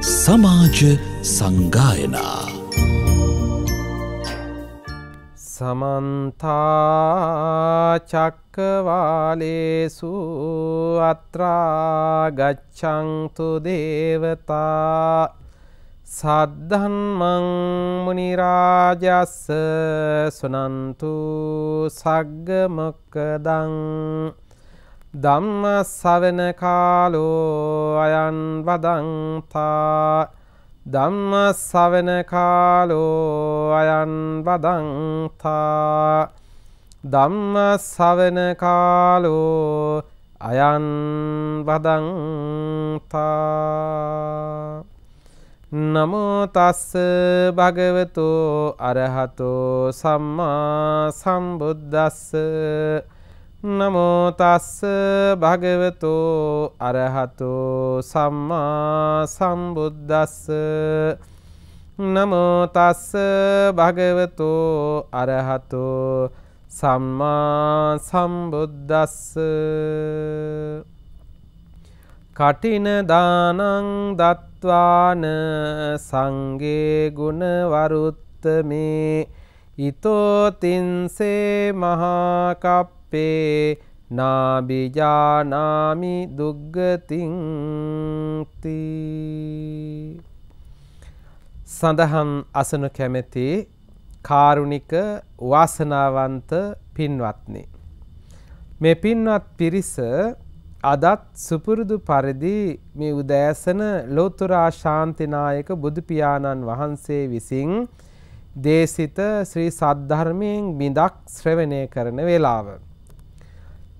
සමාජ සංගායනා. සමන්තාචක්කවාලේසු අත්‍රාගච්චංතු දේවතා සද්ධන්මං මනිරාජස්ස සුනන්තු සග්ගමොක්කදං ධම්ම සවන කාලෝ අයන් වදන්තා ධම්ම සවන කාලෝ අයන් වදන්තා ධම්ම සවන කාලෝ අයන් වදන්තා නමෝ තස්ස භගවතු අරහතෝ සම්මා සම්බුද්දස්ස. නමෝ තස්ස භගවතු අරහතෝ සම්මා සම්බුද්දස්ස. නමෝ තස්ස භගවතු අරහතෝ සම්මා සම්බුද්දස්ස. කටින දානං දත්වාන සංගේ ගුණ වරුත්තමේ. ඊතෝ තින්සේ මහා කප්පේ නාබිජානාමි දුග්ගතින්ති සඳහන් අසනු කැමැති කාරුණික වාසනාවන්ත පින්වත්නි මේ පින්වත් පිරිස අදත් සුපුරුදු පරිදි මේ උදෑසන ලෝතුරා ශාන්තිනායක බුදු පියාණන් වහන්සේ විසින් දේශිත ශ්‍රී සද්ධර්මයෙන් බිඳක් ශ්‍රවණය කරන වේලාව.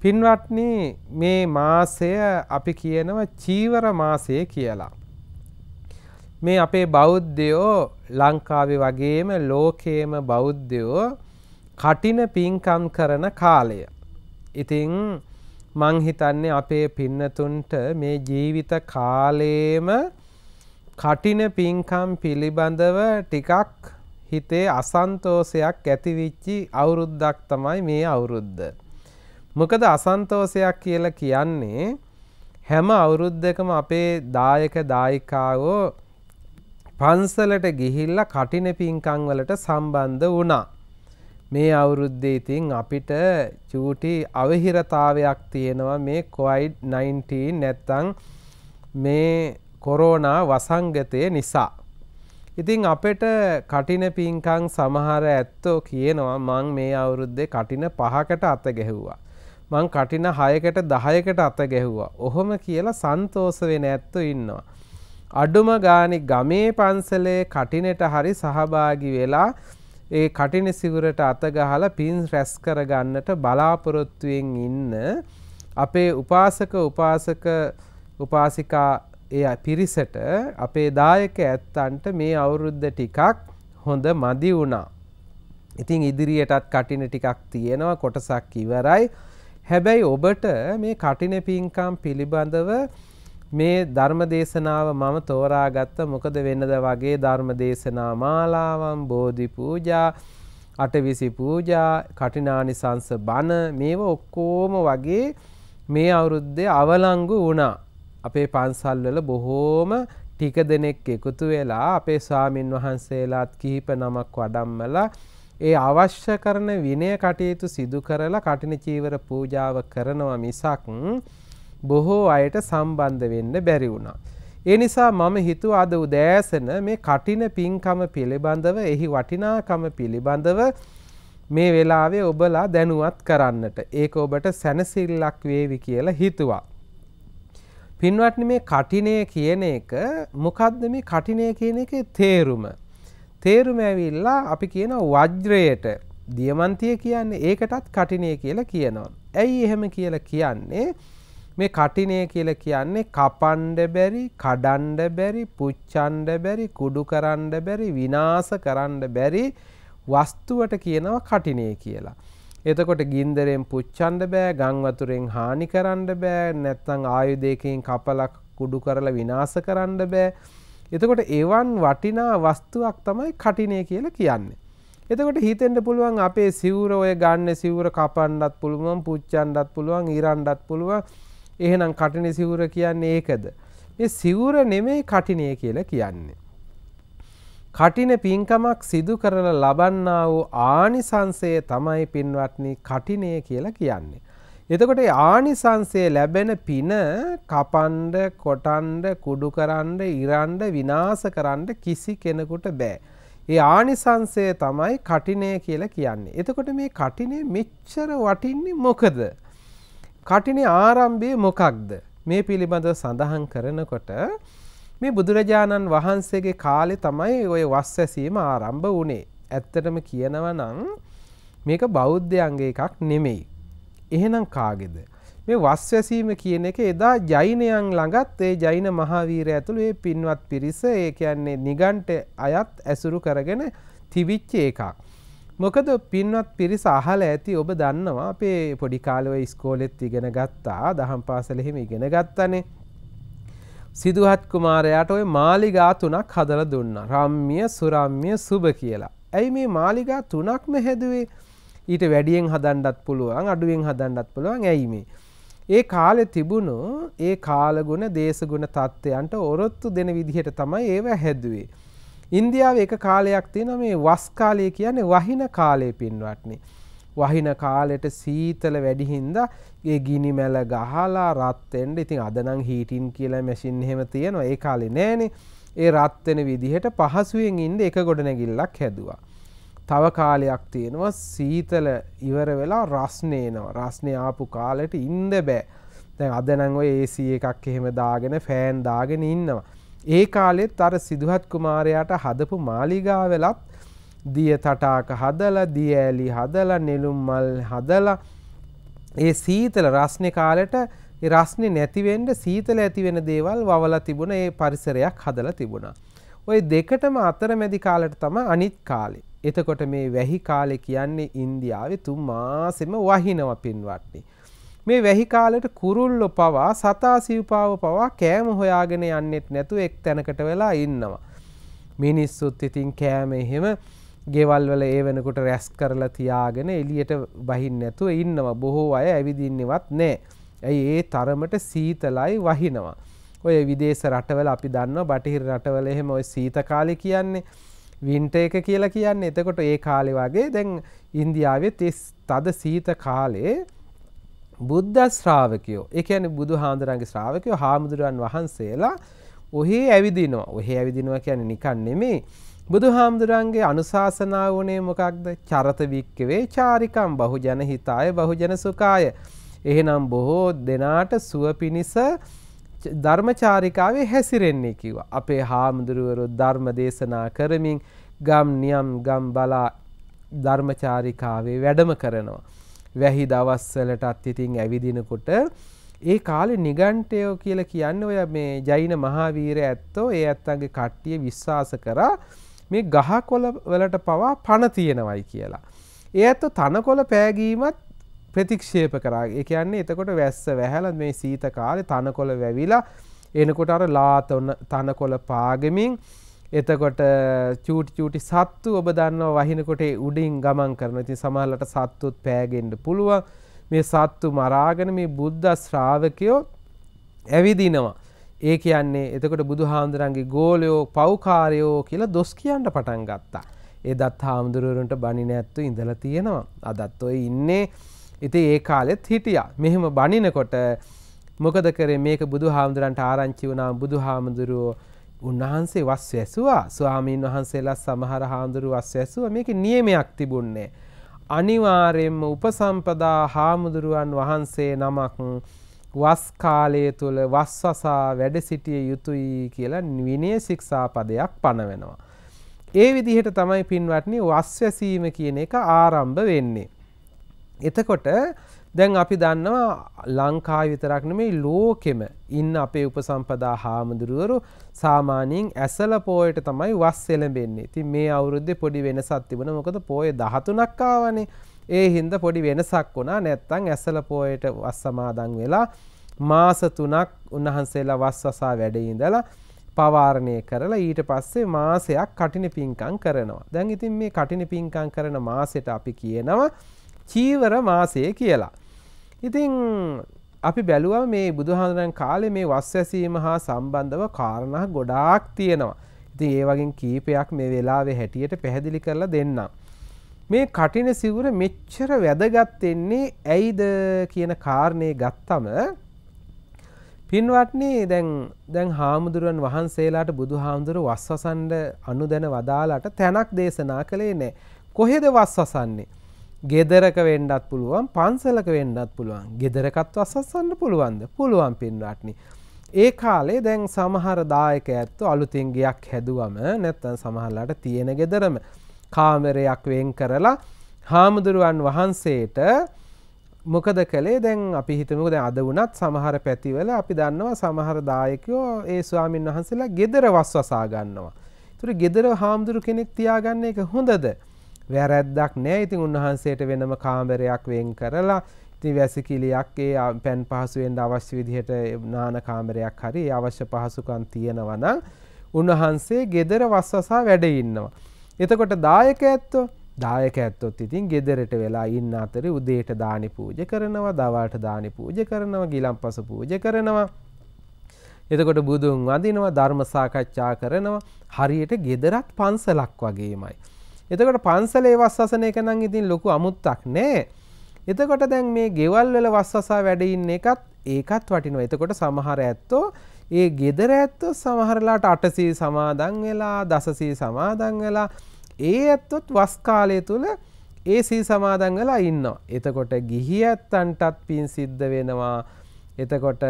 පින්වත්නි මේ මාසය අපි කියනවා චීවර මාසය කියලා. මේ අපේ බෞද්ධයෝ ලංකාවේ වගේම ලෝකයේම බෞද්ධයෝ කටින පින්කම් කරන කාලය. ඉතින් මං හිතන්නේ අපේ පින්නතුන්ට මේ ජීවිත කාලේම කටින පින්කම් පිළිබඳව ටිකක් හිතේ අසන්තෝෂයක් ඇතිවිච්චි අවුරුද්දක් තමයි මේ අවුරුද්ද. මොකද අසන්තෝෂයක් කියලා කියන්නේ හැම අවුරුද්දකම අපේ දායක දායිකාවෝ පන්සලට ගිහිල්ලා කටින පින්කම් වලට සම්බන්ධ වුණා. මේ අවුරුද්දේ ඉතින් අපිට චූටි අවහිරතාවයක් තියෙනවා මේ COVID-19 නැත්තම් මේ කොරෝනා වසංගතය නිසා. ඉතින් අපිට කටින පින්කම් සමහර ඇත්තෝ කියනවා මං මේ අවුරුද්දේ කටින පහකට අත ගැහුවා. මං කටින 6කට 10කට අත ගැහුවා. ඔහොම කියලා සන්තෝෂ වෙන ඇත්තෝ ඉන්නවා. අඩුම ගානේ ගමේ පන්සලේ කටිනට හරි සහභාගී වෙලා ඒ කටින සිවුරට අත ගහලා පින් රැස් කරගන්නට බලාපොරොත්තුවෙන් ඉන්න අපේ උපාසක උපාසක උපාසිකා ඒ පිරිසට අපේ දායක ඇත්තන්ට මේ අවුරුද්ද ටිකක් හොඳ මදි වුණා. ඉතින් ඉදිරියටත් කටින ටිකක් තියෙනවා කොටසක් ඉවරයි. හැබැයි ඔබට මේ කටින පින්කම් පිළිබඳව මේ ධර්ම දේශනාව මම තෝරාගත්ත මොකද වෙන්නද වගේ ධර්ම දේශනා මාලාවන් බෝධි පූජා අටවිසි පූජා කටිනානිසංස බණ මේව ඔක්කොම වගේ මේ අවුරුද්දේ අවලංගු වුණා. අපේ පන්සල්වල බොහෝම ටික දෙනෙක් එකතු වෙලා අපේ ස්වාමින් වහන්සේලාත් කිහිප නමක් වඩම්මලා ඒ අවශ්‍ය කරන විනය කටයුතු සිදු කරලා කටින චීවර පූජාව කරනවා මිසක් බොහෝ අයට සම්බන්ධ වෙන්න බැරි වුණා. ඒ නිසා මම හිතුවා අද උදෑසන මේ කටින පින්කම පිළිබඳව එහි වටිනාකම පිළිබඳව මේ වෙලාවේ ඔබලා දැනුවත් කරන්නට. ඒක ඔබට සැනසෙල්ලක් වේවි කියලා හිතුවා. පින්වත්නි මේ කටිනය කියන එක මොකද්ද මේ කටිනය කියන එකේ තේරුම? තේරුම ඇවිල්ලා අපි කියන වජ්‍රයට දියමන්තිය කියන්නේ ඒකටත් කටිනය කියලා කියනවා. ඇයි එහෙම කියලා කියන්නේ? මේ කටිනය කියලා කියන්නේ කපන්ඩ බැරි කඩන්ඩ බැරි පුච්චන්ඩ බැරි කුඩු කරන්න බැරි විනාස කරන්න බැරි වස්තුවට කියනවා කටිනය කියලා. එතකොට ගින්දරෙන් පුච්චන්ඩ බෑ ගංවතුරෙන් හානි කරන්න බෑ නැත්තං ආයුදයකින් කපලක් කුඩු කරලා විනාස කරන්න බෑ. එතකොට එවන් වටිනා වස්තුවක් තමයි කටිනය කියලා කියන්නේ. එතකොට හිතෙන්ට පුළුවන් අපේ සිවුර ඔය ගන්න සිවුර කපන්නත් පුළුවන් පුච්චන්ඩත් පුළුවන් ඉරන්ඩත් පුළුවන් එහෙනම් කටන සිවුර කියන්නේ ඒකද. මේ සිවුර නෙමෙයි කටිනය කියලා කියන්නේ. කටින පින්කමක් සිදු කරලා ලබන්නා වූ ආනිසංසය තමයි පින්වත්නි කටිනය කියලා කියන්නේ. එතකොට ආනිසංසය ලැබෙන පින කපන්ඩ කොටන්ඩ කුඩු කරන්ඩ ඉරන්ඩ විනාස කරන්න කිසි කෙනෙකුට බෑ. ඒ ආනිසංසය තමයි කටිනය කියලා කියන්නේ. එතකොට මේ කටිනේ මෙච්චර වටින්නේ මොකද? කටිනේ ආරම්භය මොකක්ද? මේ පිළිබඳව සඳහන් කරනකොට මේ බුදුරජාණන් වහන්සේගේ කාලේ තමයි ওই වස් ඇසීම ආරම්භ වුණේ. ඇත්තටම කියනවා නම් මේක බෞද්ධයන්ගේ එකක් නෙමෙයි. එහෙනම් කාගේද? මේ වස් වැසීම කියන එක එදා ජෛනයන් ළඟත් ඒ ජෛන මහාවීරය ඇතුළු ඒ පින්වත් පිරිස ඒ කියන්නේ නිගණ්ඨ අයත් ඇසුරු කරගෙන තිබිච්ච එකක්. මොකද පින්වත් පිරිස අහලා ඇති ඔබ දන්නවා අපේ පොඩි කාලේ ඔය ඉස්කෝලෙත් ඉගෙන ගත්තා දහම් පාසල එහෙම ඉගෙන ගත්තනේ. සිදුහත් කුමාරයාට ඔය මාලිගා තුනක් හදලා දුන්නා. රම්ම්‍ය, සුරම්‍ය, සුබ කියලා. ඇයි මේ මාලිගා තුනක්ම හැදුවේ? ඊට වැඩියෙන් හදන්නත් පුළුවන් අඩුවෙන් හදන්නත් පුළුවන් ඇයි මේ? ඒ කාලෙ තිබුණු ඒ කාලගුණ දේශගුණ තත්ත්වයන්ට ඔරොත්තු දෙන විදිහට තමයි ඒව හැදුවේ. ඉන්දියාවේ එක කාලයක් තියෙනවා මේ වස් කාලය කියන්නේ වහින කාලය පින්වත්නි. වහින කාලෙට සීතල වැඩි හින්දා ඒ ගිනි මැල ගහලා රත් වෙන්න. ඉතින් අද නම් හීටින් කියලා මැෂින් එහෙම තියෙනවා. ඒ කාලේ නෑනේ. ඒ රත් වෙන විදිහට පහසුවෙන් ඉන්න එක ගොඩනැගිල්ලක් හැදුවා. තව කාලයක් තියෙනවා සීතල ඉවර වෙලා රස්නේනවා රස්නය ආපු කාලෙට ඉන්න බෑ දැන් අද නම් ඔය AC එකක් එහෙම දාගෙන ෆෑන් දාගෙන ඉන්නවා ඒ කාලෙත් අර සිදුහත් කුමාරයාට හදපු මාලිගාවෙලත් දිය තටාක හදලා දිය ඇලි හදලා නෙළුම් මල් හදලා ඒ සීතල රස්නේ කාලෙට ඒ රස්නේ නැති වෙන්න සීතල ඇති වෙන දේවල් වවලා තිබුණ ඒ පරිසරයක් හදලා තිබුණා. ওই දෙකටම අතරමැදි කාලෙට තමයි අනිත් කාලේ. එතකොට මේ වැහි කාලෙ කියන්නේ ඉන්දියාවේ තුන් මාසෙම වහිනව පින්වත්නි. මේ වැහි කාලෙට කුරුල්ලෝ පවා සතා සිව්පාව පවා කෑම හොයාගෙන යන්නෙත් නැතුව එක් තැනකට වෙලා ඉන්නවා. මිනිස්සුත් ඉතින් කෑම එහෙම ගෙවල් වල ඒ වෙනකොට රැස් කරලා තියාගෙන එළියට බහින්න නැතුව ඉන්නවා. බොහෝ අය ඇවිදින්නේවත් නැහැ. ඇයි ඒ තරමට සීතලයි වහිනවා. ඔය විදේශ රටවල අපි දන්නවා බටහිර රටවල එහෙම ඔය සීත කාලේ කියන්නේ වින්ට එක කියලා කියන්නේ. එතකොට ඒ කාලෙ වගේ දැන් ඉන්දියාවේ තිස් තද සීත කාලේ බුද්ධ ශ්‍රාවකයෝ ඒ කියන්නේ බුදු හාමුදුරන්ගේ ශ්‍රාවකයෝ හාමුදුරුවන් වහන්සේලා ඔහේ ඇවිදිනවා. ඔහේ ඇවිදිනවා කියන්නේ නිකන් නෙමෙයි. බුදු හාමුදුරන්ගේ අනුශාසනාව වනේ මොකක්ද? චරත වික්කවේ චාරිකම් බහුජන හිතාය බහුජන සුකාය එහෙනම් බොහෝ දෙනාට සුව පිණිස ධර්මචාරිකාවේ හැසිරෙන්නේ කිව්වා. අපේ හාමුදුරුවරු ධර්ම දේශනා කරමින් ගම් නියම් ගම් බලා ධර්මචාරිකාවේ වැඩම කරනවා. වැහි දවස්වලටත් ඉතින් ඇවිදිනකොට ඒ කාලේ නිගණ්ඨයෝ කියලා කියන්නේ ඔය මේ ජෛන මහාවීර ඇත්තෝ ඒ ඇත්තන්ගේ කට්ටිය විශ්වාස කරා මේ ගහකොළ වලට පවා පණ තියෙනවයි කියලා. ඒ ඇත්තෝ තනකොළ පෑගීමත් ප්‍රතික්ෂේප කරා ඒ කියන්නේ එතකොට වැස්ස වැහැලා මේ සීත කාලේ තනකොළ වැවිලා එනකොට අර ලාත තනකොළ පාගමින් එතකොට චූටි චූටි සත්තු ඔබ දන්නවා වහිනකොට උඩින් ගමන් කරනවා. ඉතින් සමහරලට සත්තුත් පෑගෙන්න පුළුවන්. මේ සත්තු මරාගෙන මේ බුද්ධ ශ්‍රාවකයෝ ඇවිදිනවා. ඒ කියන්නේ එතකොට බුදුහාමුදුරන්ගේ ගෝලයෝ පෞකාරයෝ කියලා දොස් කියන්න පටන් ගත්තා. එදත් හාමුදුරුවරුන්ට බණින ඇත්තු ඉඳලා තියෙනවා. අදත් ඔය ඉන්නේ ඉතින් ඒ කාලෙත් හිටියා. මෙහෙම බනිනකොට මොකද කරේ මේක බුදු හාමුදුරන්ට ආරංචි වුණා බුදු හාමුදුරුවෝ උන්වහන්සේ වස් වැසුවා ස්වාමීන් වහන්සේලා සමහර හාමුදුරුව වස් වැසුවා මේකේ නියමයක් තිබුණේ අනිවාර්යයෙන්ම උපසම්පදා හාමුදුරුවන් වහන්සේ නමක් වස් කාලය තුල වස්වසා වැඩ සිටිය යුතුයි කියලා විනය ශික්ෂා පදයක් පනවෙනවා. ඒ විදිහට තමයි පින්වත්නි වස් වැසීම කියන එක ආරම්භ වෙන්නේ. එතකොට දැන් අපි දන්නවා ලංකා විතරක් නෙමෙයි ලෝකෙම ඉන්න අපේ උපසම්පදා හාමුදුරුවරු සාමාන්‍යයෙන් ඇසල පෝයට තමයි වස් එළඹෙන්නේ. ඉතින් මේ අවුරුද්දේ පොඩි වෙනසක් තිබුණා. මොකද පෝය 13ක් ආවනේ. ඒ හින්දා පොඩි වෙනසක් වුණා. නැත්තම් ඇසල පෝයට වස් සමාදන් වෙලා මාස 3ක් උන්වහන්සේලා වස් වසා වැඩ ඉඳලා පවාරණය කරලා ඊට පස්සේ මාසයක් කටින පින්කම් කරනවා. දැන් ඉතින් මේ කටින පින්කම් කරන මාසෙට අපි කියනවා චීවර මාසය කියලා. ඉතින් අපි බැලුවම මේ බුදුහාඳුරන් කාලේ මේ වස් ඇසීම හා සම්බන්ධව කාරණා ගොඩාක් තියෙනවා. ඉතින් ඒ වගේ කීපයක් මේ වෙලාවේ හැටියට පැහැදිලි කරලා දෙන්නම්. මේ කටින සිවුර මෙච්චර වැදගත් වෙන්නේ ඇයිද කියන කාරණේ ගත්තම පින්වත්නි දැන් දැන් හාමුදුරුවන් වහන්සේලාට බුදුහාමුදුරු වස්වසන්ඩ අනුදැන වදාලාට තැනක් දේශනා කළේ නෑ. කොහෙද වස්වසන්නේ? ගෙදරක වෙන්නත් පුළුවන් පන්සලක වෙන්නත් පුළුවන්. ගෙදරකත් වස්වසන්න පුළුවන්ද? පුළුවන් පින්වත්නි. ඒ කාලේ දැන් සමහර දායක ඇත්තෝ අලුතින් ගයක් හැදුවම නැත්තම් සමහරලාට තියෙන ගෙදරම කාමරයක් වෙන් කරලා හාමුදුරුවන් වහන්සේට මොකද කළේ දැන් අපි හිතමුකෝ දැන් අද වුණත් සමහර පැතිවල අපි දන්නවා සමහර දායකයෝ ඒ ස්වාමින් වහන්සේලා gedara වස්වසා ගන්නවා. ඒතර gedara හාමුදුරු කෙනෙක් තියාගන්න එක හොඳද? වැරැද්දක් නෑ. ඉතින් උන්වහන්සේට වෙනම කාමරයක් වෙන් කරලා ඉතින් වැසිකිළියක් ඒ පෑන් පහසු වෙන්න අවශ්‍ය විදිහට නාන කාමරයක් හරි ඒ අවශ්‍ය පහසුකම් තියෙනවා නම් උන්වහන්සේ gedara වස්වසා වැඩ ඉන්නවා. එතකොට දායක ඇත්තෝ දායක ඇත්තොත් ඉතින් ගෙදරට වෙලා ඉන්න අතරේ උදේට දානි පූජ කරනවා දවල්ට දානි පූජ කරනවා ගිලම්පස පූජ කරනවා එතකොට බුදුන් වඳිනවා ධර්ම සාකච්ඡා කරනවා හරියට ගෙදරත් පන්සලක් වගේමයි එතකොට පන්සලේ වස්සසන එක නම් ඉතින් ලොකු අමුත්තක් නෑ එතකොට දැන් මේ ගෙවල් වල වස්සසා වැඩ ඉන්න එකත් ඒකත් වටිනවා එතකොට සමහර ඇත්තෝ ඒ ගෙදර ඇත්තෝ සමහරලාට අටසී සමාදන් වෙලා දසසී සමාදන් වෙලා ඒ ඇත්තොත් වස් කාලය තුල ඒ සී සමාදන් වෙලා ඉන්නවා. එතකොට ගිහි ඇත්තන්ටත් පින් සිද්ධ වෙනවා. එතකොට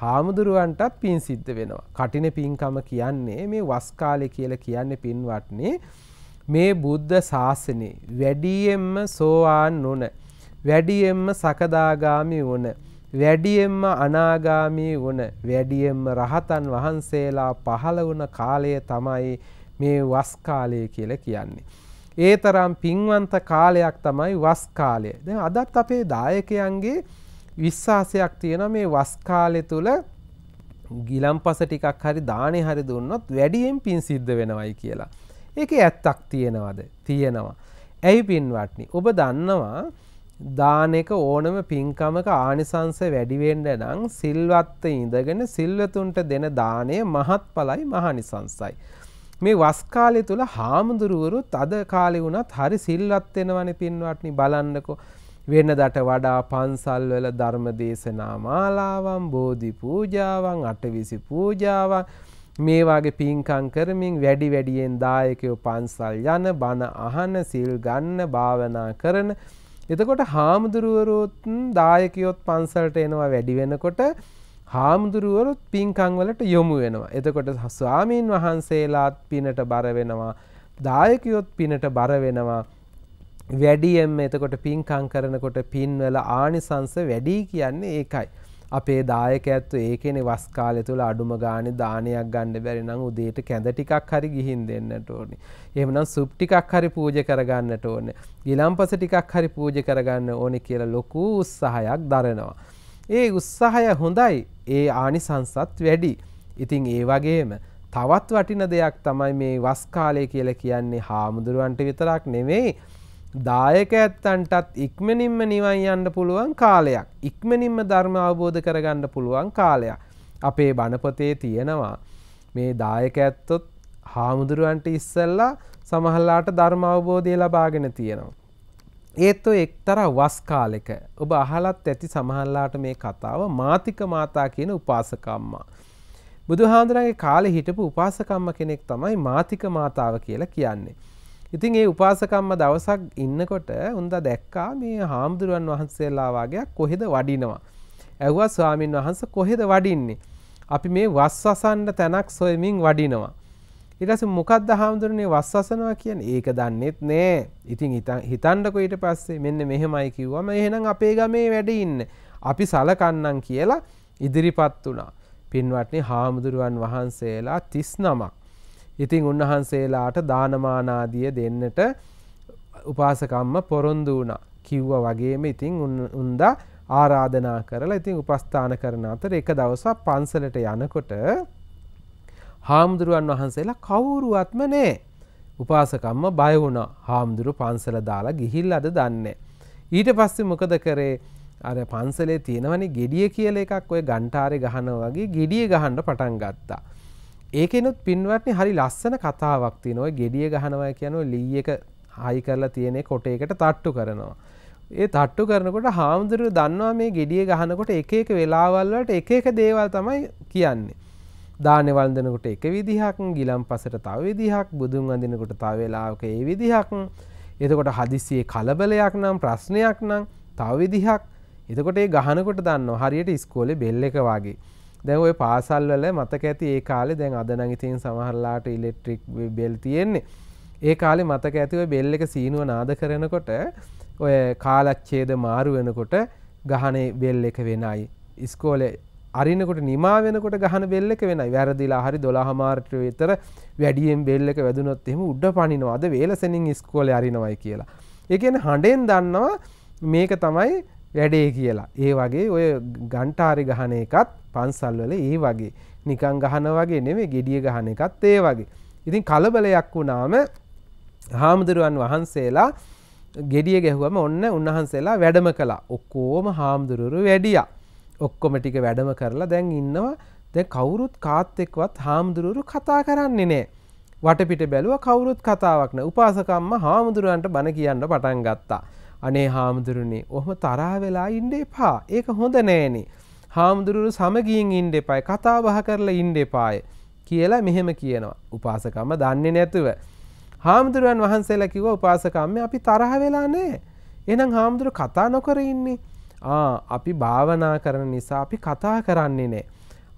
හාමුදුරුවන්ටත් පින් සිද්ධ වෙනවා. කටින පින්කම කියන්නේ මේ වස් කාලේ කියලා කියන්නේ පින්වත්නි මේ බුද්ධ ශාසනේ වැඩියෙන්ම සෝවාන් නුන වැඩියෙන්ම සකදාගාමි වුණ වැඩියෙන්ම අනාගාමී වුණ වැඩියෙන්ම රහතන් වහන්සේලා පහළ වුණ කාලය තමයි මේ වස් කාලය කියලා කියන්නේ. ඒ තරම් පින්වන්ත කාලයක් තමයි වස් කාලය. දැන් අදත් අපේ දායකයන්ගේ විශ්වාසයක් තියෙනවා මේ වස් කාලය තුල ගිලම්පස ටිකක් හරි දානේ හරි දුන්නොත් වැඩියෙන් පින් සිද්ධ වෙනවයි කියලා. ඒකේ ඇත්තක් තියෙනවද? තියෙනවා. ඇයි පින්වත්නි? ඔබ දන්නවා දාන එක ඕනම පින්කමක ආනිසංස වැඩි වෙන්න නම් සිල්වත්ව ඉඳගෙන සිල්වතුන්ට දෙන දාණය මහත්ඵලයි මහානිසංසයි. මේ වස් කාලය තුල හාමුදුරුවරුත් අද කාලේ වුණත් හරි සිල්වත් වෙනවනේ පින්වත්නි බලන්නකෝ වෙනදට වඩා පන්සල් වල ධර්ම දේශනා මාලාවන් බෝධි පූජාවන් අටවිසි පූජාවන් මේ වගේ පින්කම් කරමින් වැඩි වැඩියෙන් දායකයෝ පන්සල් යන බණ අහන සිල් ගන්න භාවනා කරන එතකොට හාමුදුරුවරුත් දායකයොත් පන්සලට එනවා වැඩි වෙනකොට හාමුදුරුවරුත් පින්කම් වලට යොමු වෙනවා. එතකොට ස්වාමීන් වහන්සේලාත් පිනට බර වෙනවා. දායකයොත් පිනට බර වෙනවා. වැඩියෙන්ම එතකොට පින්කම් කරනකොට පින්වල ආනිසංස වැඩි කියන්නේ ඒකයි. අපේ දායකයත්තු ඒකනේ වස් කාලය තුල අඩුම ගානේ දානයක් ගන්න බැරි නම් උදේට කැඳ ටිකක් හරි ගිහින් දෙන්නට ඕනේ. එහෙමනම් සුප් ටිකක් හරි පූජා කරගන්නට ඕනේ. ගිලම්පස ටිකක් හරි පූජා කරගන්න ඕනේ කියලා ලොකු උත්සාහයක් දරනවා. ඒ උත්සාහය හොඳයි ඒ ආනිසංසත් වැඩි. ඉතින් ඒ වගේම තවත් වටින දෙයක් තමයි මේ වස් කාලය කියලා කියන්නේ හාමුදුරුවන්ට විතරක් නෙවෙයි දායක ඇත්තන්ටත් ඉක්මනින්ම නිවන් යන්න පුළුවන් කාලයක්. ඉක්මනින්ම ධර්ම අවබෝධ කරගන්න පුළුවන් කාලයක්. අපේ බණපොතේ තියෙනවා මේ දායක ඇත්තොත් හාමුදුරුවන්ට ඉස්සෙල්ලා සමහරලාට ධර්ම අවබෝධය ලබාගෙන තියෙනවා. ඒත් ඔය එක්තරා වස් කාලෙක ඔබ අහලත් ඇති සමහරලාට මේ කතාව මාතික මාතා කියන උපාසකම්මා. බුදුහාඳුරන්ගේ කාලේ හිටපු උපාසකම්ම කෙනෙක් තමයි මාතික මාතාව කියලා කියන්නේ. ඉතින් ඒ උපාසකම්ම දවසක් ඉන්නකොට උන්ද දැක්කා මේ හාමුදුරුවන් වහන්සේලා වගේක් කොහෙද වඩිනවා. ඇහුවා ස්වාමින් වහන්සේ කොහෙද වඩින්නේ? අපි මේ වස් වසන්න තැනක් සොයමින් වඩිනවා. ඊට පස්සේ මොකද්ද හාමුදුරනේ වස් වසනවා කියන්නේ? ඒක දන්නෙත් නෑ. ඉතින් හිතන්නකො ඊට පස්සේ මෙන්න මෙහෙමයි කිව්වම එහෙනම් අපේ ගමේ වැඩ ඉන්න. අපි සලකන්නම් කියලා ඉදිරිපත් වුණා. පින්වත්නි හාමුදුරුවන් වහන්සේලා 39ක්. ඉතින් උන්වහන්සේලාට දානමාන ආදිය දෙන්නට උපාසකම්ම පොරොන්දු වුණා. කිව්වා වගේම ඉතින් උන්දා ආරාධනා කරලා ඉතින් උපස්ථාන කරන අතර එක දවසක් පන්සලට යනකොට හාමුදුරුවන් වහන්සේලා කවුරුවත්ම නෑ. උපාසකම්ම බය වුණා. හාමුදුරු පන්සල දාලා ගිහිල්ලාද දන්නේ. ඊට පස්සේ මොකද කරේ? අර පන්සලේ තියෙනවනේ gediya කියලා එකක් ඔය ගන්ටාරේ ගහනවා වගේ gediya ගහන්න පටන් ගත්තා. ඒකෙනුත් පින්වත්නි හරි ලස්සන කතාවක් තියෙනවා. ඔය gediya ගහනවා කියන්නේ ලී එක හයි කරලා තියෙන කොටයකට තට්ටු කරනවා. ඒ තට්ටු කරනකොට හාමුදුරුවෝ දන්නවා මේ gediya ගහනකොට එක එක වෙලාවල් වලට එක එක දේවල් තමයි කියන්නේ. දානෙ වන්දනකොට එක විදිහක් ගිලම්පසට තව විදිහක් බුදුන් වඳිනකොට තව වෙලාවක ඒ විදිහක් එතකොට හදිසියේ කලබලයක් නම් ප්‍රශ්නයක් නම් තව විදිහක් එතකොට ඒ ගහනකොට දන්නවා හරියට ඉස්කෝලේ බෙල් එක වගේ. දැන් ওই පාසල් වල මතක ඇති ඒ කාලේ දැන් අද නම් ඉතින් සමහරලාට ඉලෙක්ට්‍රික් බෙල් තියෙන්නේ. ඒ කාලේ මතක ඇති ඔය බෙල් එක සීනුව නාද කරනකොට ඔය කාලච්ඡේද මාරු වෙනකොට ගහනේ බෙල් එක වෙනයි. ඉස්කෝලේ අරිනකොට නිමා වෙනකොට ගහන බෙල් එක වෙනයි. වැරදිලා හරි 12 මාර්ට විතර වැඩියෙන් බෙල් එක වැදුනොත් එහෙම උඩ පනිනවා. අද වේලසෙනින් ඉස්කෝලේ අරිනවයි කියලා. ඒ කියන්නේ හඬෙන් දන්නවා මේක තමයි වැඩේ කියලා. ඒ වගේ ඔය ගන්ටාරි ගහන එකත් පන්සල්වල ඒ වගේ. නිකං ගහන වගේ නෙමෙයි gediya ගහන එකත් ඒ වගේ. ඉතින් කලබලයක් වුණාම හාමුදුරුවන් වහන්සේලා gediya ගැහුවම ඔන්න උන්වහන්සේලා වැඩම කළා. ඔක්කොම හාමුදුරුවරු වැඩියා. ඔක්කොම ටික වැඩම කරලා දැන් ඉන්නවා. දැන් කවුරුත් කාත් එක්කවත් හාමුදුරුවරු කතා කරන්නේ නැහැ. වටපිට බැලුවා කවුරුත් කතාවක් නැහැ. උපාසකම්ම හාමුදුරුවන්ට බණ කියන්න පටන් ගත්තා. අනේ හාමුදුරනේ ඔහොම තරහ වෙලා ඉන්න එපා. ඒක හොඳ නෑනේ. හාමුදුරුවෝ සමගියෙන් ඉන්න එපායි. කතා බහ කරලා ඉන්න එපායි කියලා මෙහෙම කියනවා. උපාසකම්ම දන්නේ නැතුව. හාමුදුරුවන් වහන්සේලා කිව්වා උපාසකම්ම අපි තරහ වෙලා නෑ. එහෙනම් හාමුදුරුවෝ කතා නොකර ඉන්නේ. ආ අපි භාවනා කරන නිසා අපි කතා කරන්නේ නෑ.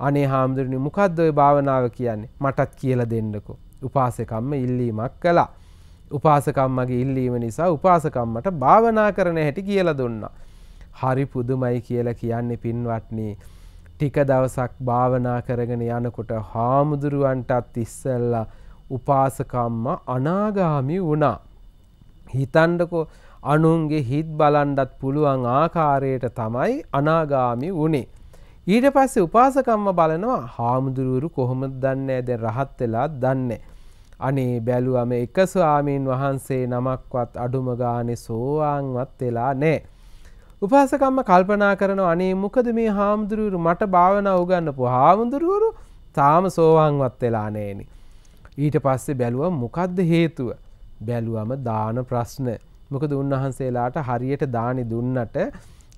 අනේ හාමුදුරනේ මොකද්ද ඔය භාවනාව කියන්නේ? මටත් කියලා දෙන්නකෝ. උපාසකම්ම ඉල්ලීමක් කළා. උපාසකම්මගේ ඉල්ලීම නිසා උපාසකම්මට භාවනා කරන හැටි කියලා දුන්නා. හරි පුදුමයි කියලා කියන්නේ පින්වත්නි. ටික දවසක් භාවනා කරගෙන යනකොට හාමුදුරුවන්ටත් ඉස්සෙල්ලා උපාසකම්ම අනාගාමි වුණා. හිතන්නකෝ අනුන්ගේ හිත් බලන්නත් පුළුවන් ආකාරයට තමයි අනාගාමි වුණේ. ඊට පස්සේ උපාසකම්ම බලනවා හාමුදුරුවරු කොහොමද දන්නේ දැන් රහත් වෙලා දන්නේ. අනේ බැලුවම එක ස්වාමීන් වහන්සේ නමක්වත් අඩුම ගානේ සෝවාන්වත් වෙලා නැහැ. උපාසකම්ම කල්පනා කරනවා අනේ මොකද මේ හාමුදුරුවරු මට භාවනා උගන්වපු හාමුදුරුවරු තාම සෝවාන්වත් වෙලා නැහෙනි. ඊට පස්සේ බැලුවා මොකද්ද හේතුව? බැලුවම දාන ප්‍රශ්න. මොකද උන්වහන්සේලාට හරියට දානි දුන්නට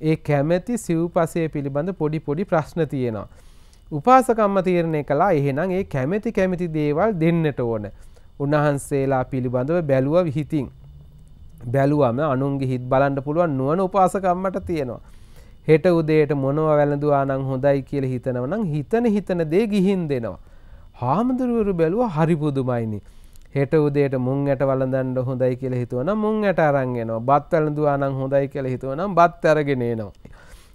ඒ කැමැති සිව්පසය පිළිබඳ පොඩි පොඩි ප්‍රශ්න තියෙනවා. උපාසකම්ම තීරණය කළා එහෙනම් ඒ කැමැති කැමැති දේවල් දෙන්නට ඕන. උන්වහන්සේලා පිළිබඳව බැලුව හිතින් බැලුවම අනුන්ගේ හිත් බලන්න පුළුවන් නුවණ උපාසකම්මට තියෙනවා. හෙට උදේට මොනව වැළඳුවා නම් හොඳයි කියලා හිතනව නම් හිතන හිතන දේ ගිහින් දෙනවා. හාමුදුරුවරු බැලුවා හරි පුදුමයිනි. හෙට උදේට මුං ඇට වළඳන්න හොඳයි කියලා හිතුවනම් මුං ඇට අරන් එනවා. බත් වැළඳුවා නම් හොඳයි කියලා හිතුවනම් බත් අරගෙන එනවා.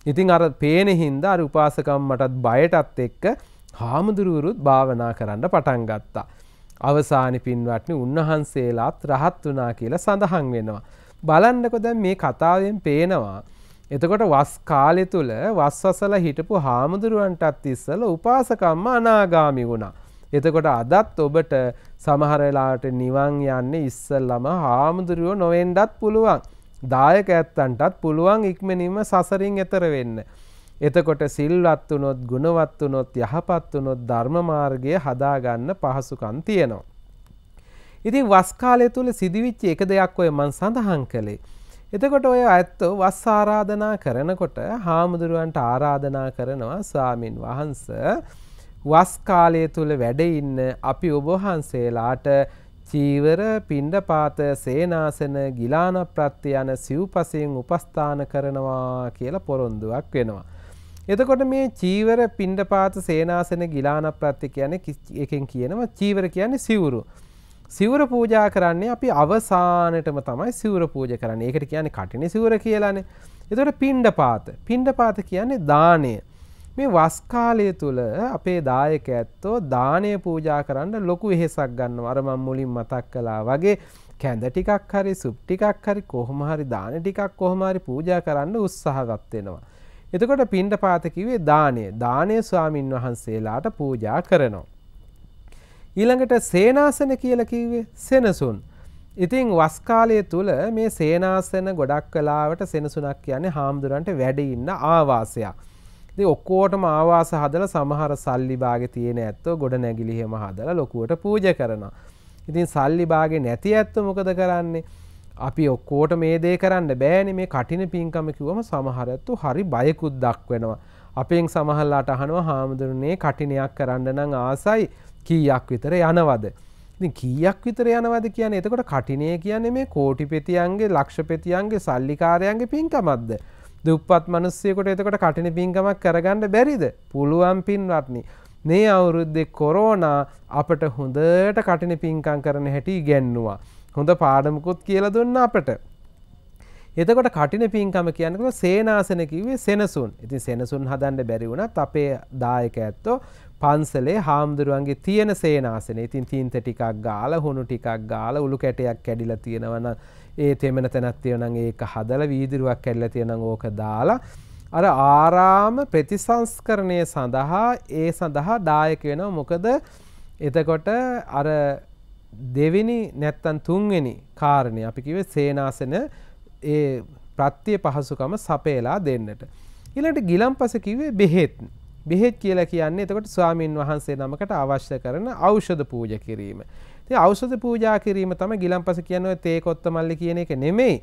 ඉතින් අර පේන හින්දා අර උපාසකම්මටත් බයටත් එක්ක හාමුදුරුවරුත් භාවනා කරන්න පටන් ගත්තා. අවසානි පින්වත්නි උන්වහන්සේලාත් රහත් වුණා කියලා සඳහන් වෙනවා. බලන්නකො දැන් මේ කතාවෙන් පේනවා. එතකොට වස් කාලෙ තුල වස්වසල හිටපු හාමුදුරුවන්ටත් ඉස්සලා උපාසකම්ම අනාගාමි වුණා. එතකොට අදත් ඔබට සමහර වෙලාවට නිවන් යන්නේ ඉස්සල්ලාම හාමුදුරුවෝ නොවෙන්නත් පුළුවන්. දායක ඇත්තන්ටත් පුළුවන් ඉක්මනින්ම සසරින් එතර වෙන්න. එතකොට සිල්වත් වුණොත් ගුණවත් වුණොත් යහපත් වුණොත් ධර්ම මාර්ගය හදාගන්න පහසුකම් තියෙනවා. ඉතින් වස් කාලය තුල සිදුවිච්ච එක දෙයක් ඔය මම සඳහන් කළේ. එතකොට ඔය ඇත්තෝ වස් ආරාධනා කරනකොට හාමුදුරුවන්ට ආරාධනා කරනවා ස්වාමින් වහන්සේ වස් කාලය තුල වැඩ ඉන්න අපි ඔබ වහන්සේලාට චීවර පිණ්ඩපාත සේනාසන ගිලාන ප්‍රත්‍ය යන සිව්පසයෙන් උපස්ථාන කරනවා කියලා පොරොන්දුවක් වෙනවා. එතකොට මේ චීවර පිණ්ඩපාත සේනාසන ගිලාන ප්‍රත්‍ය කියන්නේ එකෙන් කියනවා චීවර කියන්නේ සිවුරු. සිවුර පූජා කරන්නේ අපි අවසානටම තමයි සිවුර පූජ කරන්නේ. ඒකට කියන්නේ කටින සිවුර කියලානේ. එතකොට පිණ්ඩපාත. පිණ්ඩපාත කියන්නේ දාණය. මේ වස් කාලය තුල අපේ දායක ඇත්තෝ දාණය පූජා කරන්න ලොකු වෙහෙසක් ගන්නවා. අර මම මුලින් මතක් කළා වගේ කැඳ ටිකක් හරි සුප් ටිකක් හරි කොහොම හරි දාන ටිකක් කොහොම හරි පූජා කරන්න උත්සාහවත් වෙනවා. එතකොට පිණ්ඩපාත කිව්වේ දානය. දානය ස්වාමින් වහන්සේලාට පූජා කරනවා. ඊළඟට සේනාසන කියලා කිව්වේ සෙනසුන්. ඉතින් වස්කාලය තුළ මේ සේනාසන ගොඩක් කලාවට සෙනසුනක් කියන්නේ හාමුදුරන්ට වැඩ ඉන්න ආවාසයක්. ඉතින් ඔක්කොටම ආවාස හදලා සමහර සල්ලි බාගේ තියෙන ඇත්තෝ ගොඩ නැගිලි හැම හදලා ලොකුවට පූජා කරනවා. ඉතින් සල්ලි බාගේ නැති ඇත්තෝ මොකද කරන්නේ? අපි ඔක්කෝට මේ දේ කරන්න බෑනේ මේ කටින පින්කම කිව්වම සමහර ඇත්තෝ හරි බයකුත් දක්වනවා. අපෙන් සමහරලාට අහනවා හාමුදුරනේ කටිනයක් කරන්න නම් ආසයි කීයක් විතර යනවද? ඉතින් කීයක් විතර යනවද කියන්නේ එතකොට කටිනේ කියන්නේ මේ කෝටිපතියන්ගේ ලක්ෂපතියන්ගේ සල්ලිකාරයන්ගේ පින්කමක්ද දුප්පත් මිනිස්සෙකුට එතකොට කටින පින්කමක් කරගන්න බැරිද පුළුවන් පින්වත්නි මේ අවුරුද්දේ කොරෝනා අපට හොඳට කටින පින්කම් කරන හැටි ඉගැන්නුවා හොඳ පාඩමකුත් කියලා දුන්න අපට. එතකොට කටින පින්කම කියන්නකම සේනාසන කිව්වේ සෙනසුන්. ඉතින් සෙනසුන් හදන්න බැරි වුණත් අපේ දායක ඇත්තෝ පන්සලේ හාමුදුරුවන්ගේ තියෙන සේනාසනේ. ඉතින් තීන්ත ටිකක් ගාලා හුණු ටිකක් ගාලා උළු කැටයක් කැඩිලා තියෙනවනම් ඒ තෙමන තැනක් තියෙනනම් ඒක හදලා වීදුරුවක් කැඩිලා තියෙනනම් ඕක දාලා අර ආරාම ප්‍රතිසංස්කරණය සඳහා ඒ සඳහා දායක වෙනවා. මොකද එතකොට අර දෙවෙනි නැත්තම් තුන්වෙනි කාරණේ අපි කිව්වේ සේනාසන ඒ ප්‍රත්‍ය පහසුකම සපයලා දෙන්නට ඊළඟට ගිලම්පස කිව්වේ බෙහෙත් බෙහෙත් කියලා කියන්නේ එතකොට ස්වාමින් වහන්සේ නමකට අවශ්‍ය කරන ඖෂධ පූජා කිරීම. ඉතින් ඖෂධ පූජා කිරීම තමයි ගිලම්පස කියන්නේ තේ කොත්තමල්ලි කියන එක නෙමෙයි.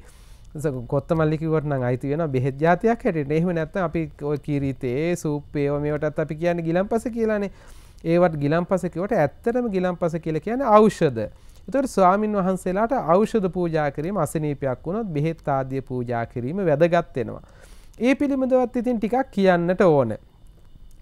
කොත්තමල්ලි කිව්වට නම් අයිති වෙනවා බෙහෙත් జాතියක් හැටියට. එහෙම නැත්නම් අපි ඔය කිරි තේ, සූප් ඒව මේවටත් අපි කියන්නේ ගිලම්පස කියලානේ. ඒවට ගිලම්පස කිව්වට ඇත්තටම ගිලම්පස කියලා කියන්නේ ඖෂධ. එතකොට ස්වාමින් වහන්සේලාට ඖෂධ පූජා කිරීම අසනීපයක් වුණොත් බෙහෙත් ආදිය පූජා කිරීම වැදගත් වෙනවා. ඒ පිළිබඳවත් ඉතින් ටිකක් කියන්නට ඕනේ.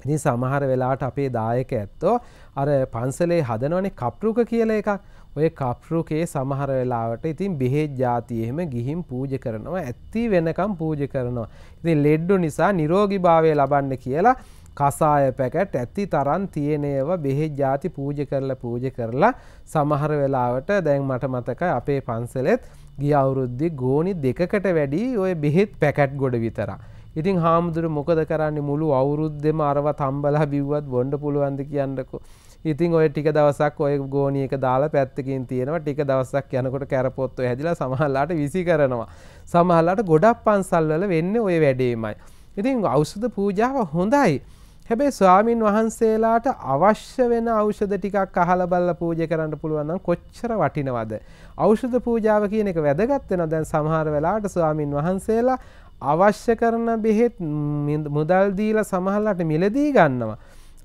ඉතින් සමහර වෙලාවට අපේ දායක ඇත්තෝ අර පන්සලේ හදනවනේ කප්රුක කියලා එකක්. ඔය කප්රුකේ සමහර වෙලාවට ඉතින් බෙහෙත් ಜಾති එහෙම ගිහින් පූජ කරනවා. ඇත්ති වෙනකම් පූජ කරනවා. ඉතින් ලෙඩ්ඩු නිසා නිරෝගීභාවය ලබන්න කියලා කසාය පැකට් ඇති තරන් තියෙන ඒවා බෙහෙත් ಜಾති පූජ කරලා පූජ කරලා සමහර වෙලාවට දැන් මට මතකයි අපේ පන්සලෙත් ගිය අවුරුද්දේ ගෝණි දෙකකට වැඩි ওই බෙහෙත් පැකට් ගොඩ විතරයි. ඉතින් හාමුදුරු මොකද කරන්නේ මුළු අවුරුද්දෙම අරව තම්බලා බිව්වත් බොන්න පුළුවන්ද කියන්නකෝ. ඉතින් ඔය ටික දවසක් ඔය ගෝණි එක දාලා පැත්තකින් තියෙනවා. ටික දවසක් යනකොට කැරපොත් ඔය හැදිලා සමහරලාට විසි කරනවා. සමහරලාට ගොඩක් පන්සල්වල වෙන්නේ ওই වැඩේමයි. ඉතින් ඖෂධ පූජාව හොඳයි. හැබැයි ස්වාමින් වහන්සේලාට අවශ්‍ය වෙන ඖෂධ ටිකක් අහලා බලලා පූජා කරන්න පුළුවන් නම් කොච්චර වටිනවද? ඖෂධ පූජාව කියන එක වැදගත් වෙනවා. දැන් සමහර වෙලාවට ස්වාමින් වහන්සේලා අවශ්‍ය කරන බෙහෙත් මුදල් දීලා සමහරලාට මිලදී ගන්නවා.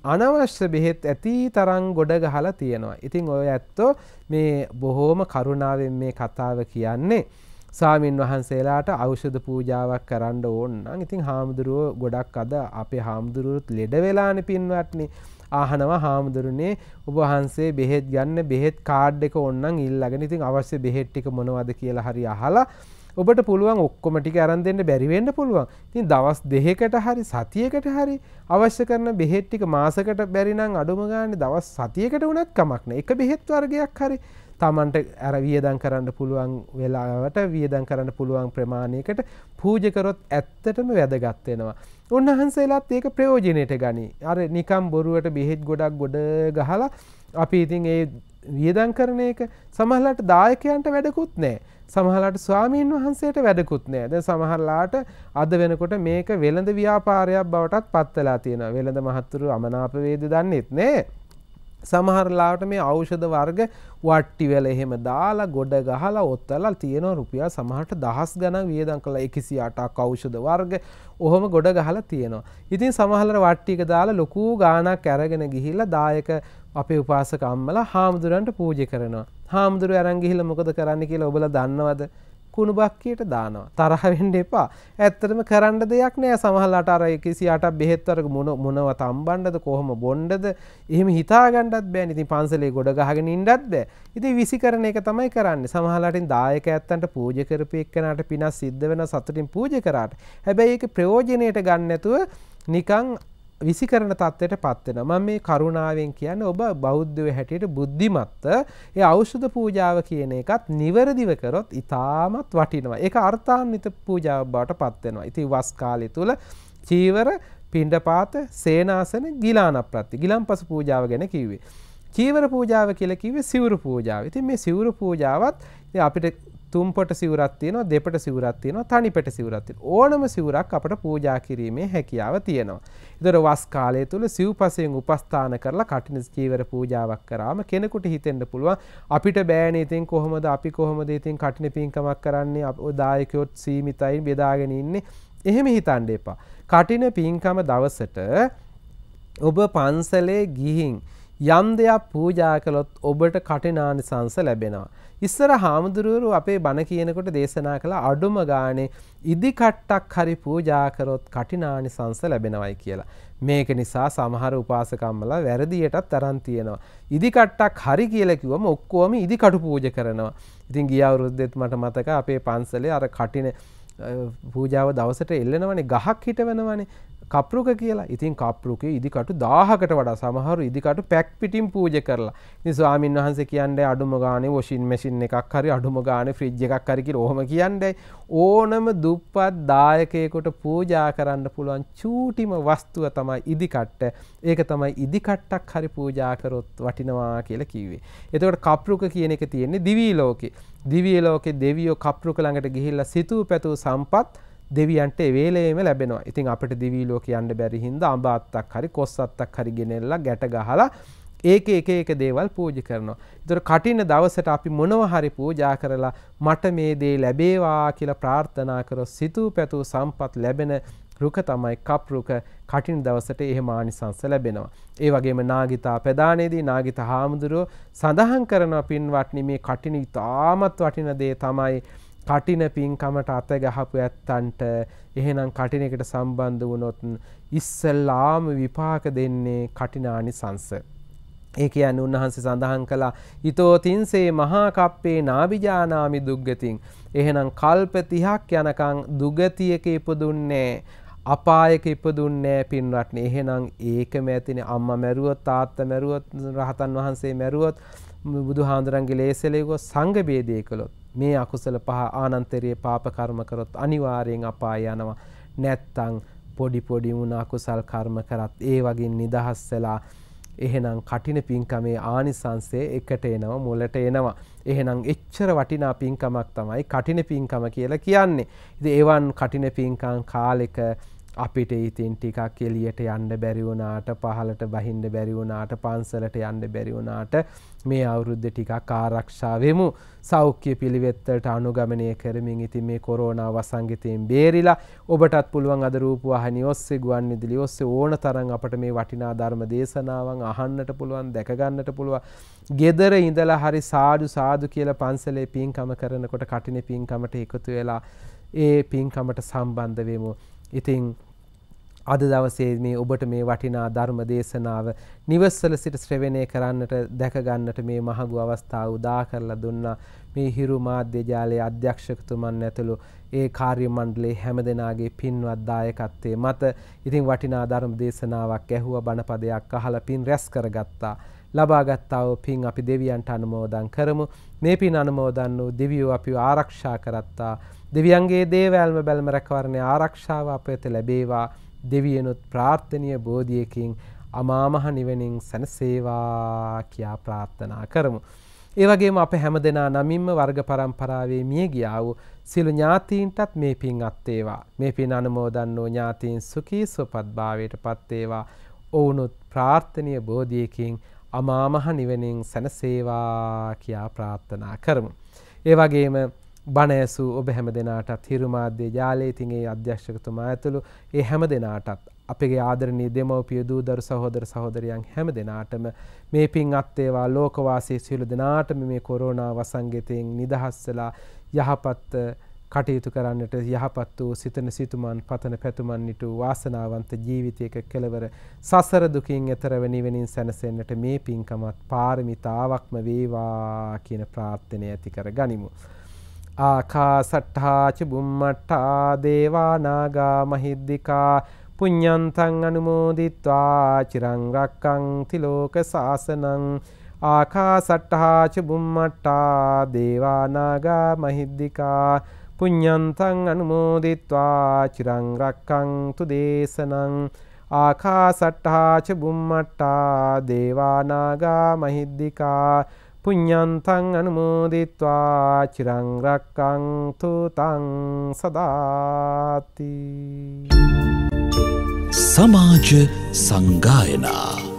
අනවශ්‍ය බෙහෙත් ඇති තරම් ගොඩ ගහලා තියෙනවා. ඉතින් ඔය ඇත්තෝ මේ බොහෝම කරුණාවෙන් මේ කතාව කියන්නේ. ස්වාමින් වහන්සේලාට ඖෂධ පූජාවක් කරන්න ඕන නම් ඉතින් හාමුදුරුවෝ ගොඩක් අද අපේ හාමුදුරුවොත් ලෙඩ වෙලානේ පින්වත්නි. ආහනවා හාමුදුරනේ ඔබ වහන්සේ බෙහෙත් ගන්න බෙහෙත් කාඩ් එක ඕන්නම් ඊළඟට ඉතින් අවශ්‍ය බෙහෙත් ටික මොනවද කියලා හරි අහලා ඔබට පුළුවන් ඔක්කොම ටික අරන් දෙන්න බැරි වෙන්න පුළුවන්. ඉතින් දවස් දෙකකට හරි සතියකට හරි අවශ්‍ය කරන බෙහෙත් ටික මාසකට බැරි නම් අඩුම ගානේ දවස් සතියකට වුණත් කමක් නැහැ. එක බෙහෙත් වර්ගයක් හරි තමන්ට අර වියදම් කරන්න පුළුවන් වෙලාවට වියදම් කරන්න පුළුවන් ප්‍රමාණයකට පූජා කරොත් ඇත්තටම වැදගත් වෙනවා. උන්වහන්සේලාත් ඒක ප්‍රයෝජනෙට ගනි. අර නිකම් බොරුවට බෙහෙත් ගොඩක් ගොඩ ගහලා අපි ඉතින් ඒ වියදම් කරන එක සමහරවිට දායකයන්ට වැඩකුත් නැහැ. සමහරලාට ස්වාමීන් වහන්සේට වැඩකුත් නෑ. දැන් සමහරලාට අද වෙනකොට මේක වෙළඳ ව්‍යාපාරයක් බවටත් පත් වෙලා තියෙනවා. වෙළඳ මහත්තුරු අමනාප වේද දන්නෙත් නෑ. සමහරලාට මේ ඖෂධ වර්ග වට්ටි වල එහෙම දාලා ගොඩ ගහලා ඔත්තලා තියෙනවා රුපියල් සමහරට දහස් ගණන් වියදම් කළා 108ක් ඖෂධ වර්ග ඔහොම ගොඩ ගහලා තියෙනවා. ඉතින් සමහරවල් වට්ටි එක දාලා ලොකු ගාණක් අරගෙන ගිහිල්ලා දායක අපේ උපාසක අම්මලා හාමුදුරන්ට පූජ කරනවා. හාමුදුරු අරන් ගිහිල්ලා මොකද කරන්න කියලා ඔබලා දන්නවද? කුණු බක්කියට දානවා. තරහ වෙන්න එපා. ඇත්තටම කරන්න දෙයක් නෑ. සමහරලාට අර 108ක් බෙහෙත් වර්ග මොන මොනව තම්බන්නද කොහොම බොන්නද එහෙම හිතා ගන්නත් බෑනේ. ඉතින් පන්සලේ ගොඩ ගහගෙන ඉන්නත් බෑ. ඉතින් විසි කරන එක තමයි කරන්නේ. සමහරලාටින් දායක ඇත්තන්ට පූජා කරපු එක්කනට පිනස් සිද්ධ වෙන සතුටින් පූජා කරාට. හැබැයි ඒක ප්‍රයෝජනෙට ගන්න නැතුව නිකන් විසි කරන තත්ත්වයට පත්වෙන ම මේ කරුණාවෙන් කියන්න ඔබ බෞද්ධව හැටියට බුද්ධිමත්ත ඒ අෞෂධ පූජාව කියන එකත් නිවැරදිව කරොත් ඉතාමත් වටිනවා. එක අර්ථාන්විත පූජාව බවට පත්වෙනවා ඉති වස් කාලය තුළ චීවර පිණ්ඩපාත සේනාසන ගිලාන ප්‍රත්ති ගිලම් පස පූජාව ගැන කිව්වේ. චීවර පූජාව කියලා කිව්වේ සිවුරු පූජාව. ඉතින් මේ සිවුරු පූජාවත් අපිට තුම්පට සිවුරක් තියෙනවා දෙපට සිවුරක් තියෙනවා තනිපට සිවුරක් තියෙනවා ඕනම සිවුරක් අපට පූජා කිරීමේ හැකියාව තියෙනවා. ඒතර වස් කාලය තුල සිව්පසයෙන් උපස්ථාන කරලා කටින චීවර පූජාවක් කරාම කෙනෙකුට හිතෙන්න පුළුවන් අපිට බෑනේ ඉතින් කොහොමද අපි කොහොමද ඉතින් කටින පින්කමක් කරන්නේ දායකයොත් සීමිතයි බෙදාගෙන ඉන්නේ. එහෙම හිතන්න එපා. කටින පින්කම දවසට ඔබ පන්සලේ ගිහින් යම් දෙයක් පූජා කළොත් ඔබට කටිනානිසංස ලැබෙනවා. ඉස්සර හාමුදුරුවරු අපේ බණ කියනකොට දේශනා කළ අඩුම ගානේ ඉදි කට්ටක් හරි පූජා කරොත් කටිනානිසංස ලැබෙනවයි කියලා. මේක නිසා සමහර උපාසකම්මලා වැරදියටත් තරන් තියෙනවා. ඉදි කට්ටක් හරි කියලා කිව්වම ඔක්කොම ඉදි කටු පූජ කරනවා. ඉතින් ගිය අවුරුද්දෙත් මට මතක අපේ පන්සලේ අර කටින පූජාව දවසට එල්ලෙනවනේ ගහක් හිටවනවනේ කප්රුක කියලා. ඉතින් කප්රුකේ ඉදිකටු දාහකට වඩා සමහරු ඉදිකටු පැක් පිටින් පූජ කරලා. ඉතින් ස්වාමින් වහන්සේ කියන්නේ අඩුම ගානේ වොෂින් මැෂින් එකක් හරි අඩුම ගානේ ෆ්‍රිජ් එකක් හරි කියලා ඔහොම කියන්නේ. ඕනම දුප්පත් දායකයෙකුට පූජා කරන්න පුළුවන් චූටිම වස්තුව තමයි ඉදිකට්ට. ඒක තමයි ඉදිකට්ටක් හරි පූජා කරොත් වටිනවා කියලා කිව්වේ. එතකොට කප්රුක කියන එක තියෙන්නේ දිවි ලෝකේ. දිව්‍ය ලෝකේ දෙවියෝ කප්රුක ළඟට ගිහිල්ලා සිතූ පැතූ සම්පත් දෙවියන්ට වේලේම ලැබෙනවා. ඉතින් අපිට දිවි ලෝක යන්න බැරි හින්දා අඹ අත්තක් හරි කොස් අත්තක් හරි ගෙනෙල්ලා ගැට ගහලා ඒක එක එක දේවල් පූජා කරනවා. ඒතර කටින දවසට අපි මොනව හරි පූජා කරලා මට මේ දේ ලැබේවා කියලා ප්‍රාර්ථනා කරොත් සිතූ පැතූ සම්පත් ලැබෙන රුක තමයි කප් රුක කටින දවසට එහෙම ආනිසංස ලැබෙනවා. ඒ වගේම නාගිතා ප්‍රදානයේදී නාගිත හාමුදුරුව සඳහන් කරනවා පින්වත්නි මේ කටින ඉතාමත් වටින දේ තමයි කටින පින්කමට අත ගහපු ඇත්තන්ට එහෙනම් කටිනකට සම්බන්ධ වුණොත් ඉස්සල්ලාම විපාක දෙන්නේ කටිනානිසංස. ඒ කියන්නේ උන්වහන්සේ සඳහන් කළා ඊතෝ තින්සේ මහා කප්පේ නාබිජානාමි දුග්ගතින්. එහෙනම් කල්ප 30ක් යනකම් දුගතියක ඉපදුන්නේ අපායක ඉපදුන්නේ පින්වත්නි. එහෙනම් ඒකම ඇතිනේ අම්මා මැරුවොත් තාත්තා මැරුවොත් රහතන් වහන්සේ මැරුවොත් බුදුහාඳුරන්ගේ ලේසලෙව සංඝ බේදේ කළොත්. මේ අකුසල පහ ආනන්තරීය පාප කර්ම කරොත් අනිවාර්යෙන් අපාය යනවා. නැත්තම් පොඩි පොඩි වුණ අකුසල් කර්ම කරත් ඒ වගේ නිදහස් වෙලා එහෙනම් කටින පින්කමේ ආනිසංසය එකට එනවා මුලට එනවා. එහෙනම් එච්චර වටිනා පින්කමක් තමයි කටින පින්කම කියලා කියන්නේ. ඉතින් එවන් කටින පින්කම් කාලෙක අපිට ඉතින් ටිකක් එළියට යන්න බැරි වුණාට පහලට බහින්න බැරි වුණාට පන්සලට යන්න බැරි වුණාට මේ අවුරුද්ද ටිකක් ආරක්ෂා වෙමු. සෞඛ්‍ය පිළිවෙත්තට අනුගමනය කරමින් ඉතින් මේ කොරෝනා වසංගතයෙන් බේරිලා ඔබටත් පුළුවන් අද රූපවාහිනිය ඔස්සේ ගුවන් විදුලිය ඔස්සේ ඕන තරම් අපට මේ වටිනා ධර්ම දේශනාවන් අහන්නට පුළුවන් දැක ගන්නට පුළුවන්. ගෙදර ඉඳලා හරි සාදු සාදු කියලා පන්සලේ පින්කම කරනකොට කටින පින්කමට එකතු වෙලා ඒ පින්කමට සම්බන්ධ වෙමු. ඉතින් අද දවසේ මේ ඔබට මේ වටිනා ධර්ම දේශනාව නිවස්සල සිට ශ්‍රවණය කරන්නට දැක ගන්නට මේ මහඟු අවස්ථාව උදා කරලා දුන්නා. මේ හිරු මාධ්‍ය ජාලයේ අධ්‍යක්ෂකතුමන් ඇතුළු ඒ කාර්ය මණ්ඩලයේ හැමදෙනාගේ පින්වත් දායකත්වයේ මත ඉතින් වටිනා ධර්ම දේශනාවක් ඇහුවා බණපදයක් අහලා පින් රැස් කරගත්තා. ලබාගත්තා වූ පින් අපි දෙවියන්ට අනුමෝදන් කරමු. මේ පින් අනුමෝදන් වූ දෙවියෝ අපිව ආරක්ෂා කරත්තා. දෙවියන්ගේ දේවල්ම බැල්ම රැකවරණේ ආරක්ෂාව අප වෙත ලැබේවා. දෙවියනුත් ප්‍රාර්ථනීය බෝධියකින් අමාමහ නිවනින් සැනසේවා කියා ප්‍රාර්ථනා කරමු. ඒ වගේම අප හැමදෙනා නමින්ම වර්ග පරම්පරාවේ මිය ගියා වූ සිළු ඥාතීන්ටත් මේ පින් අත්වේවා. මේ පින් අනුමෝදන් වූ ඥාතීන් සුඛී සුවපත් භාවයට පත් වේවා. ඔවුනුත් ප්‍රාර්ථනීය බෝධියකින් අමාමහ නිවනින් සැනසේවා කියා ප්‍රාර්ථනා කරමු. ඒ වගේම බණ ඇසූ ඔබ හැම දෙනාටත් හිරු මාධ්‍ය ජාලයේ ඉතින් ඒ අධ්‍යක්ෂකතුමා ඇතුළු ඒ හැම දෙනාටත් අපගේ ආදරණීය දෙමව්පිය දූදරු සහෝදර සහෝදරයන් හැම දෙනාටම මේ පින් අත්වේවා ලෝකවාසී සියලු දෙනාටම මේ කොරෝනා වසංගතයෙන් නිදහස් වෙලා යහපත් කටයුතු කරන්නට යහපත් වූ සිතන සිතුමන් පතන පැතුමන් නිටු වාසනාවන්ත ජීවිතයක කෙලවර සසර දුකින් එතරව නිවෙනින් සැනසෙන්නට මේ පින්කමත් පාරමිතාවක්ම වේවා කියන ප්‍රාර්ථනය ඇති කර ගනිමු. ආකාසට්ඨාච බුම්මට්ටා දේවානාගා මහිද්దికා පුඤ්ඤන්තං අනුමෝදිත්වා චිරං රක්කන්ති ලෝක සාසනං ආකාසට්ඨාච බුම්මට්ටා දේවානාගා මහිද්దికා පුඤ්ඤන්තං අනුමෝදිත්වා චිරං රක්කන්තු දේශනං ආකාසට්ඨාච බුම්මට්ටා දේවානාගා මහිද්దికා පුඤ්ඤන්තං අනුමෝදිත්වා චිරං රක්කන්තු තං සදාති। සමාජ සංගායනා